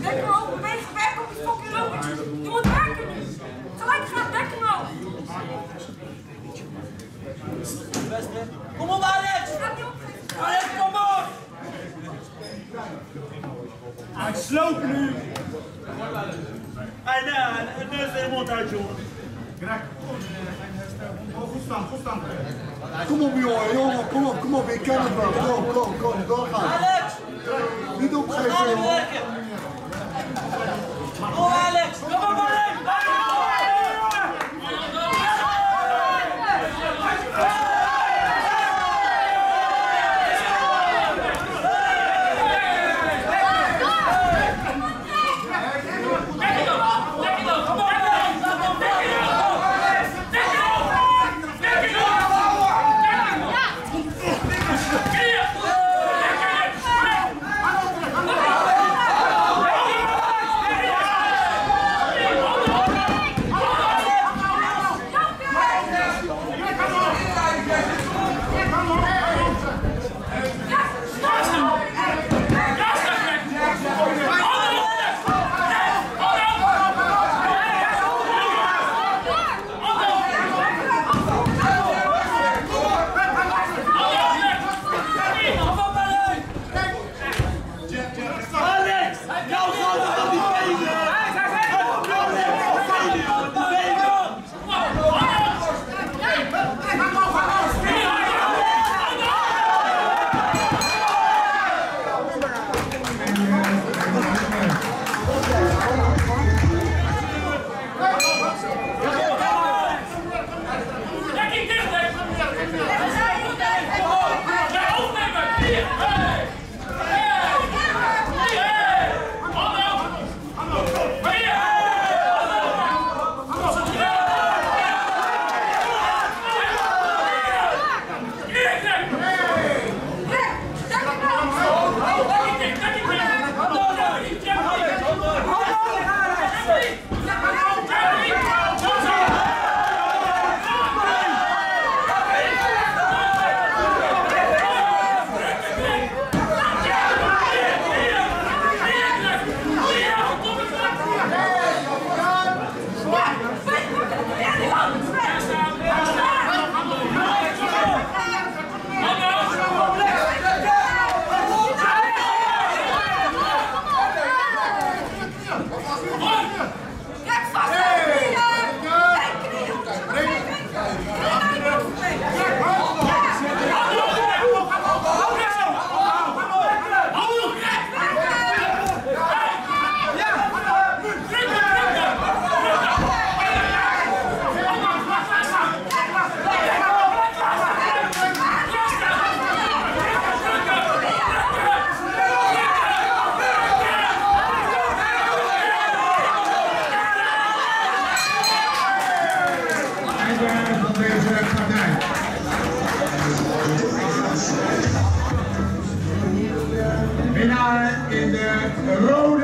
Denk maar op, beweeg weg op die fucking lopen. Je moet werken nu. Gelijk gaan, denk nou. Kom op Alex! Alex, kom op! Hij sloopt nu. Is er iemand uit, jongen. Goed staan, goed staan. Kom op jongen, jongen, kom op, kom op, ik ken het wel. Kom, kom, kom, doorgaan. Alex! Hollywood. Vai! Einde van deze partij. Winnaar in de rode